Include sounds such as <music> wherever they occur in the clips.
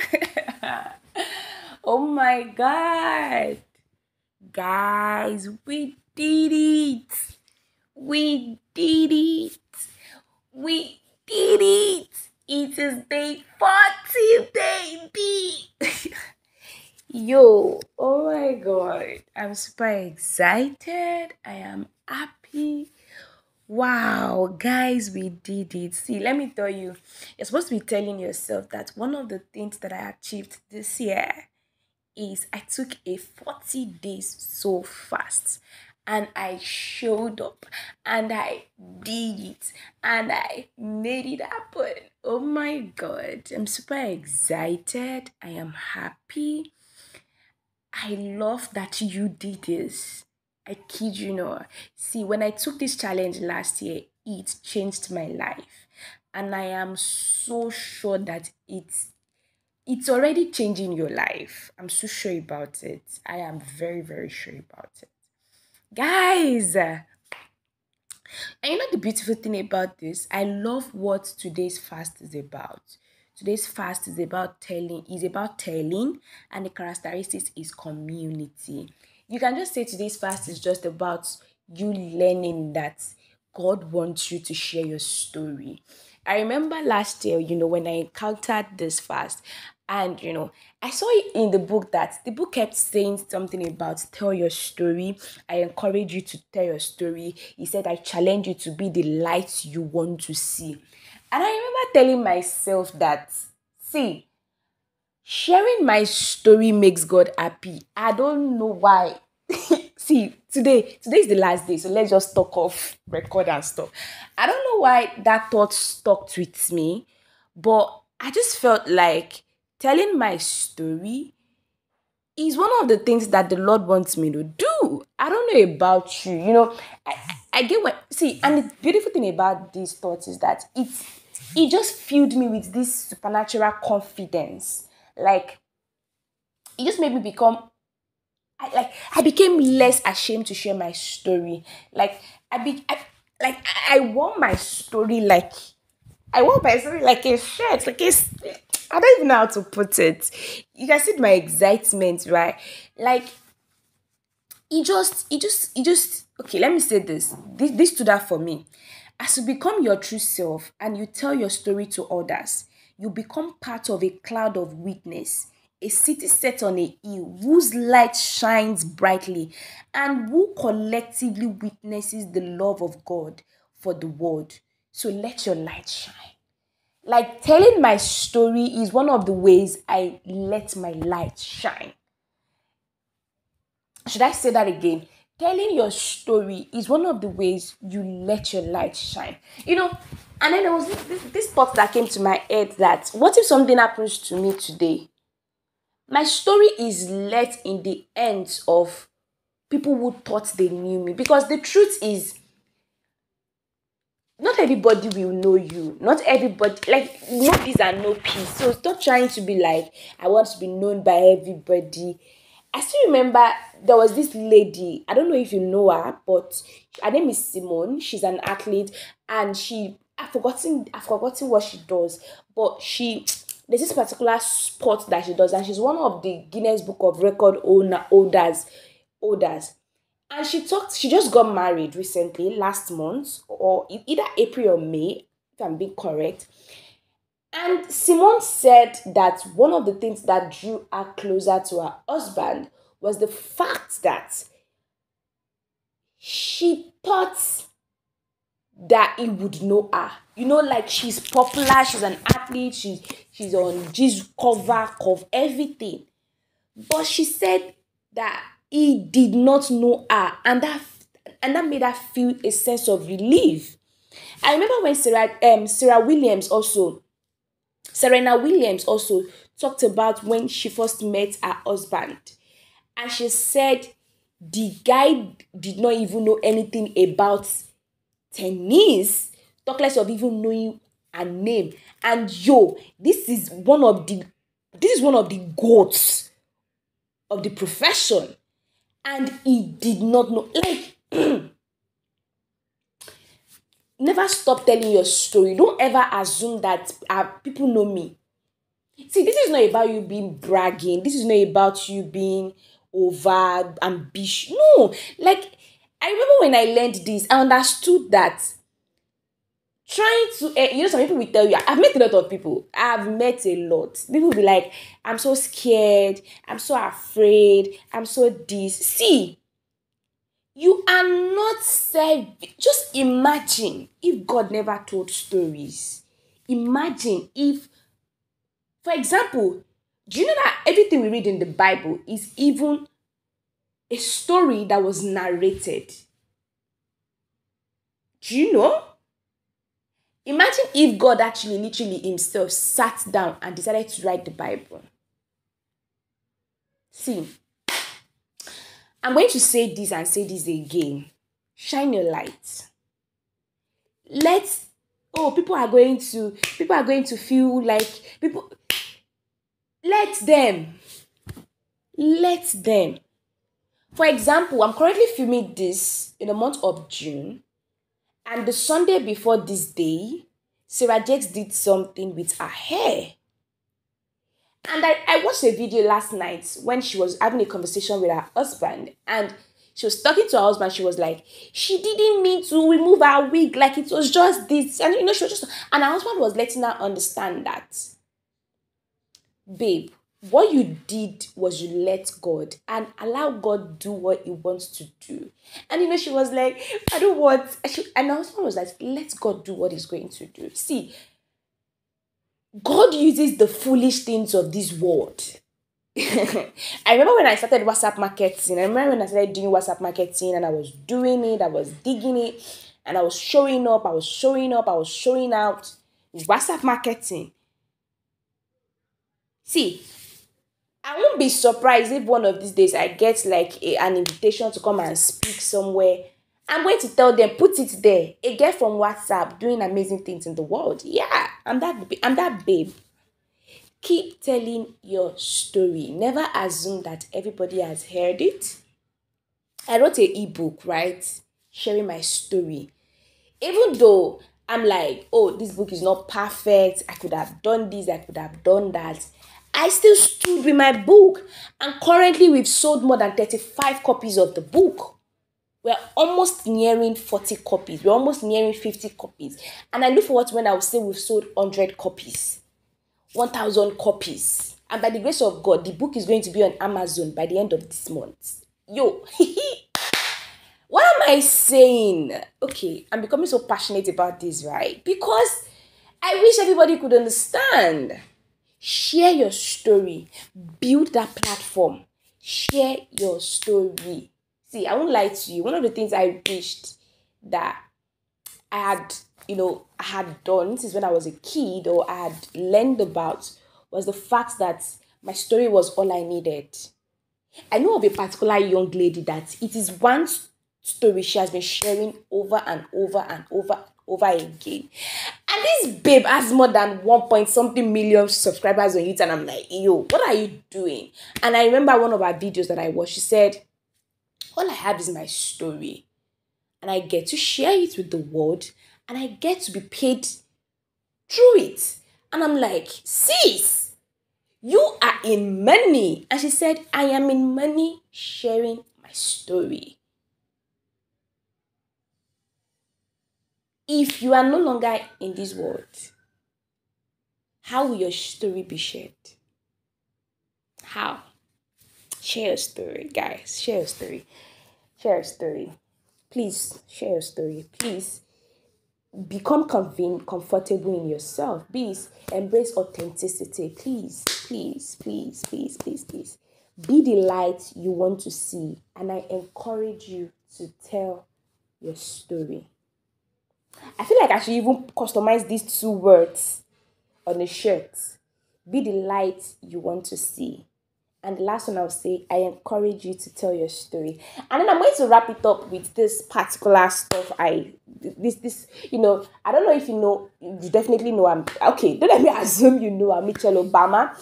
<laughs> oh my god. Guys, we did it. We did it. We did it. It is day 40, baby. <laughs> Yo, oh my god. I'm super excited. I am happy. Wow, guys, we did it. See, let me tell you, you're supposed to be telling yourself that one of the things that I achieved this year is I took a 40 days Soul Fast and I showed up and I did it and I made it happen. Oh my god, I'm super excited. I am happy. I love that you did this. I kid you not. See, when I took this challenge last year, it changed my life. And I am so sure that it's it's already changing your life. I'm so sure about it. I am very, very sure about it. Guys, and you know the beautiful thing about this? I love what today's fast is about. Today's fast is about telling, is about telling, and the characteristics is community you can just say today's fast is just about you learning that God wants you to share your story. I remember last year, you know, when I encountered this fast, and you know, I saw it in the book that the book kept saying something about tell your story. I encourage you to tell your story. He said, I challenge you to be the light you want to see. And I remember telling myself that, see, sharing my story makes God happy. I don't know why. <laughs> See, today, today is the last day, so let's just talk off record and stuff. I don't know why that thought stuck with me, but I just felt like telling my story is one of the things that the Lord wants me to do. I don't know about you, you know. I, I get what see, and the beautiful thing about these thoughts is that it's it just filled me with this supernatural confidence like it just made me become I, like I became less ashamed to share my story. Like I be I, like I wore my story like I wore my story like a shirt, like a I don't even know how to put it. You can see my excitement, right? Like it just it just it just okay, let me say this. This this stood out for me. As you become your true self and you tell your story to others, you become part of a cloud of witness, a city set on a hill whose light shines brightly and who collectively witnesses the love of God for the world. So let your light shine. Like telling my story is one of the ways I let my light shine. Should I say that again? Telling your story is one of the ways you let your light shine. You know, and then there was this, this, thought that came to my head that what if something happens to me today? My story is let in the hands of people who thought they knew me. Because the truth is, not everybody will know you. Not everybody, like, no peace and no peace. So stop trying to be like, I want to be known by everybody. I still remember there was this lady, I don't know if you know her, but her name is Simone. She's an athlete and she I've forgotten I've forgotten what she does, but she there's this particular sport that she does, and she's one of the Guinness Book of Record owner holders holders. And she talked, she just got married recently, last month, or either April or May, if I'm being correct. And Simone said that one of the things that drew her closer to her husband was the fact that she thought that he would know her. You know, like she's popular, she's an athlete, she's she's on G's cover of everything. But she said that he did not know her, and that and that made her feel a sense of relief. I remember when Sarah um Sarah Williams also Serena Williams also talked about when she first met her husband. And she said the guy did not even know anything about tennis, talk less of even knowing a name. And yo, this is one of the this is one of the goats of the profession. And he did not know. Like never stop telling your story. Don't ever assume that uh, people know me. See, this is not about you being bragging. This is not about you being over ambitious. No, like I remember when I learned this, I understood that trying to uh, you know some people will tell you i've met a lot of people i've met a lot people will be like i'm so scared i'm so afraid i'm so this see you are not serving just imagine if god never told stories. Imagine if for example do you know that everything we read in the bible is even a story that was narrated? Do you know? Imagine if God actually, literally himself sat down and decided to write the Bible. See, I'm going to say this and say this again. Shine your light. Let's oh, people are going to people are going to feel like people let them let them for example i'm currently filming this in the month of june and the Sunday before this day, Sarah Jakes did something with her hair. And I, I watched a video last night when she was having a conversation with her husband and she was talking to her husband. She was like, she didn't mean to remove her wig, like it was just this. And you know, she was just, and her husband was letting her understand that, babe, what you did was you let God and allow God do what He wants to do. And you know, she was like, I don't want, she, and her husband was like, let God do what He's going to do. See, God uses the foolish things of this world. <laughs> I remember when I started WhatsApp marketing. I remember when I started doing WhatsApp marketing and I was doing it, I was digging it, and I was showing up, I was showing up, I was showing out. WhatsApp marketing. See, I won't be surprised if one of these days I get like a, an invitation to come and speak somewhere. I'm going to tell them, put it there. A girl from WhatsApp doing amazing things in the world. Yeah, I'm that I'm that babe. Keep telling your story. Never assume that everybody has heard it. I wrote a ebook, right? Sharing my story. Even though I'm like, oh, this book is not perfect. I could have done this, I could have done that. I still stood with my book, and currently we've sold more than 35 copies of the book. We're almost nearing 40 copies. We're almost nearing 50 copies. And I look forward to when I will say we've sold 100 copies, 1,000 copies. And by the grace of God, the book is going to be on Amazon by the end of this month. Yo, <laughs> what am I saying? Okay, I'm becoming so passionate about this, right? Because I wish everybody could understand. Share your story. Build that platform. Share your story. See, I won't lie to you. One of the things I wished that I had, you know, I had done since when I was a kid or I had learned about was the fact that my story was all I needed. I know of a particular young lady that it is one story she has been sharing over and over and over and over again. And this babe has more than one point something million subscribers on YouTube. And I'm like, yo, what are you doing? And I remember one of her videos that I watched, she said, All I have is my story. And I get to share it with the world, and I get to be paid through it. And I'm like, sis, you are in money. And she said, I am in money sharing my story. if you are no longer in this world, how will your story be shared? How? Share your story, guys. Share your story. Share your story. Please share a story. Please become conven- comfortable in yourself. Please embrace authenticity. Please, please, please, please, please, please. Be the light you want to see. And I encourage you to tell your story. I feel like I should even customize these two words on a shirt. Be the light you want to see. And the last one I'll say, I encourage you to tell your story. And then I'm going to wrap it up with this particular stuff. I this this you know, I don't know if you know, you definitely know I'm okay, don't let me <laughs> assume you know I'm Michelle Obama.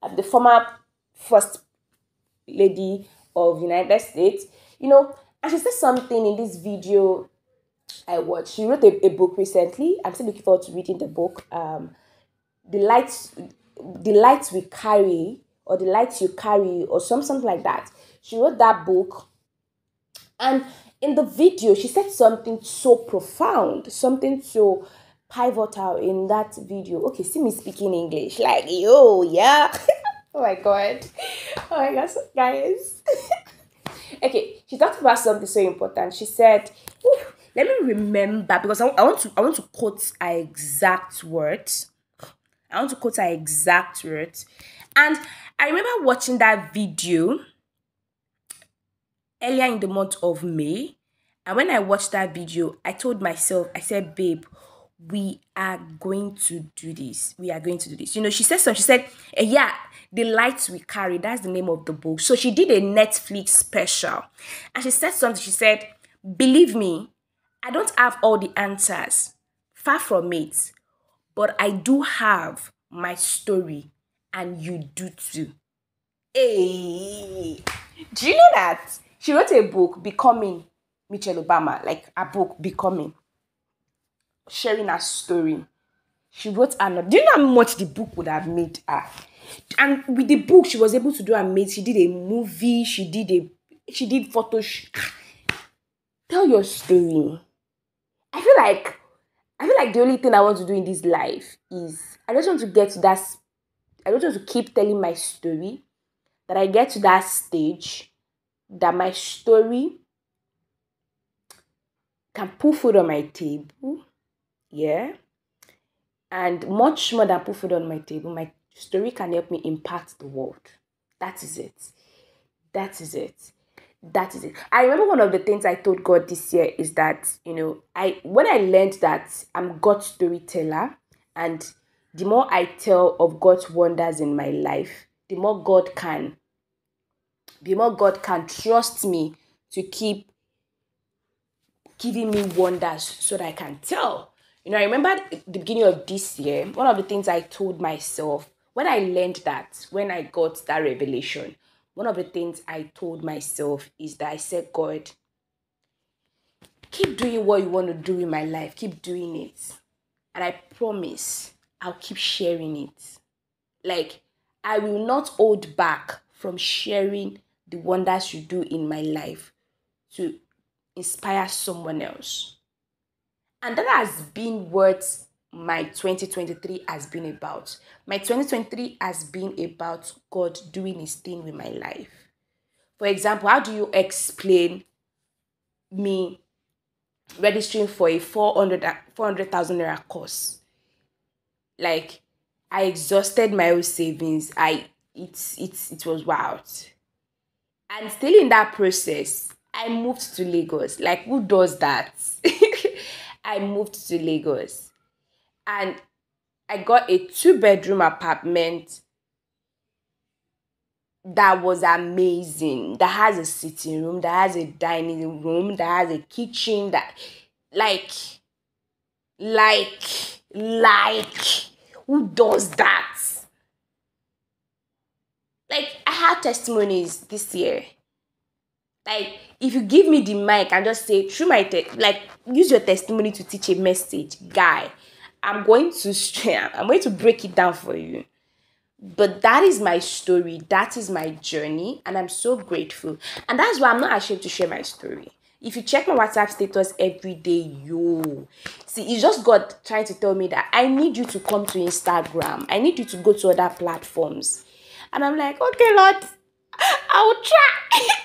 I'm the former first lady of United States. You know, and she said something in this video I watched. She wrote a, a book recently. I'm still looking forward to reading the book. Um, the lights, the lights we carry or the light you carry or some something like that. She wrote that book and in the video she said something so profound, something so pivotal in that video. Okay, see me speaking English. Like, yo, yeah. <laughs> oh my god. Oh my gosh, guys. <laughs> okay, she talked about something so important. She said, let me remember because I, I want to I want to quote her exact words. I want to quote her exact words. And I remember watching that video earlier in the month of May. And when I watched that video, I told myself, I said, babe, we are going to do this. We are going to do this. You know, she said so. She said, eh, yeah, the lights we carry. That's the name of the book. So she did a Netflix special. And she said something. She said, believe me, I don't have all the answers. Far from it. But I do have my story. And you do too. Hey, do you know that? She wrote a book, Becoming Michelle Obama, like a book, Becoming sharing her story. She wrote another. Do you know how much the book would have made her? And with the book, she was able to do amazing. She did a movie. She did a. She did photo. Tell your story. I feel like. I feel like the only thing I want to do in this life is I just want to get to that. I just want to keep telling my story. That I get to that stage. That my story can put food on my table yeah and much more than put food on my table my story can help me impact the world that is it that is it that is it i remember one of the things i told god this year is that you know i when i learned that i'm god's storyteller and the more i tell of god's wonders in my life the more god can the more god can trust me to keep giving me wonders so that i can tell you know, I remember the beginning of this year, one of the things I told myself when I learned that, when I got that revelation, one of the things I told myself is that I said, God, keep doing what you want to do in my life, keep doing it. And I promise I'll keep sharing it. Like, I will not hold back from sharing the wonders you do in my life to inspire someone else. And that has been what my 2023 has been about. My 2023 has been about God doing his thing with my life. For example, how do you explain me registering for a 400 400,000 naira course? Like I exhausted my own savings. I it's it's it was wild. And still in that process, I moved to Lagos. Like who does that? <laughs> I moved to Lagos and I got a two bedroom apartment that was amazing. That has a sitting room, that has a dining room, that has a kitchen, that like like like who does that? Like I have testimonies this year. Like if you give me the mic and just say through my te- like use your testimony to teach a message guy i'm going to <laughs> i'm going to break it down for you. But that is my story. That is my journey. And i'm so grateful. And that's why i'm not ashamed to share my story if you check my whatsapp status every day yo see it's just god trying to tell me that i need you to come to instagram i need you to go to other platforms and i'm like okay lord i'll try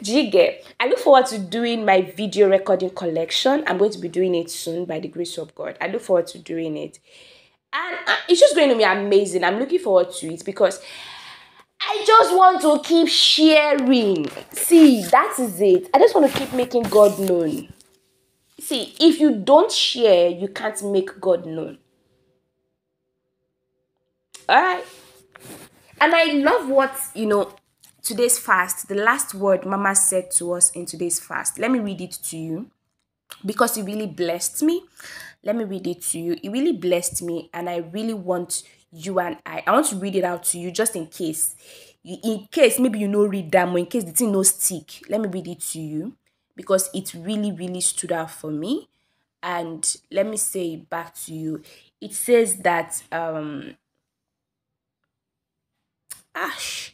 Do you get? I look forward to doing my video recording collection. I'm going to be doing it soon by the grace of God. I look forward to doing it. And uh, it's just going to be amazing. I'm looking forward to it because I just want to keep sharing. See, that is it. I just want to keep making God known. See, if you don't share, you can't make God known. All right. And I love what, you know, today's fast, the last word Mama said to us in today's fast. Let me read it to you because it really blessed me. Let me read it to you. It really blessed me, and I really want you and I. I want to read it out to you just in case. In case maybe you know read them or in case the thing no stick. Let me read it to you because it really, really stood out for me. And let me say it back to you. it says that um ash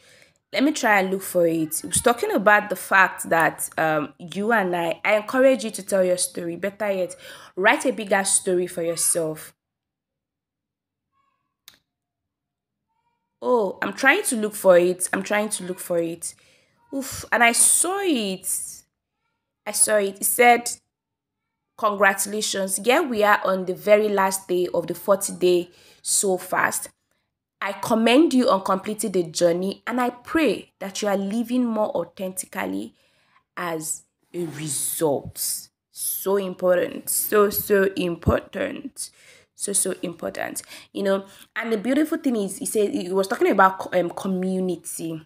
let me try and look for it. It was talking about the fact that um, you and I, I encourage you to tell your story. Better yet, write a bigger story for yourself. Oh, I'm trying to look for it. I'm trying to look for it. Oof, and I saw it. I saw it. It said, Congratulations. Here we are on the very last day of the 40 day Soul Fast. I commend you on completing the journey and I pray that you are living more authentically as a result. So important. So, so important. So, so important. You know, and the beautiful thing is, he said, he was talking about um, community.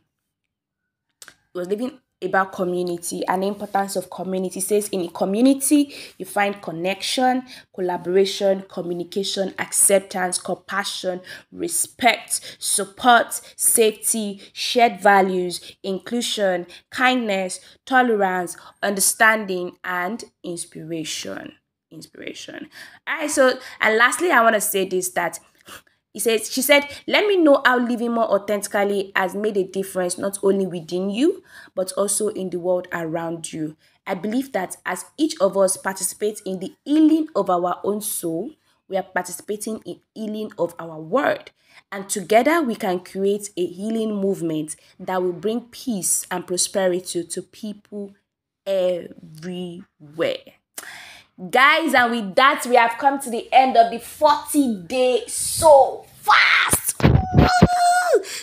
He was living about community and the importance of community. It says in a community, you find connection, collaboration, communication, acceptance, compassion, respect, support, safety, shared values, inclusion, kindness, tolerance, understanding, and inspiration. Inspiration. All right, so and lastly, I want to say this that he says, she said, let me know how living more authentically has made a difference not only within you, but also in the world around you. I believe that as each of us participates in the healing of our own soul, we are participating in healing of our world. And together we can create a healing movement that will bring peace and prosperity to people everywhere. Guys, and with that, we have come to the end of the 40 day Soul Fast.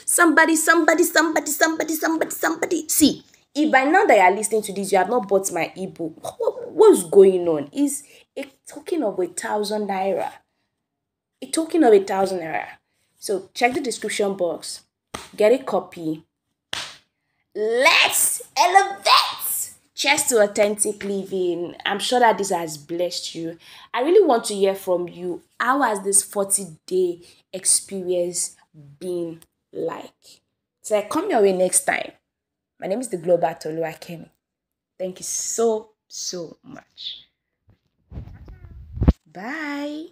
Somebody, somebody, somebody, somebody, somebody, somebody. See, if by now that you are listening to this, you have not bought my ebook, what's going on? Is it talking of a thousand naira? It talking of a thousand naira. So check the description box, get a copy. Let's elevate cheers to authentic living. I'm sure that this has blessed you. I really want to hear from you. How has this 40 day experience been like? So i come your way next time. My name is the global toluwakemi thank you so so much. Bye